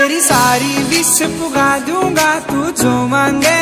तेरी सारी विश पुगा दूँगा तू जो मांगे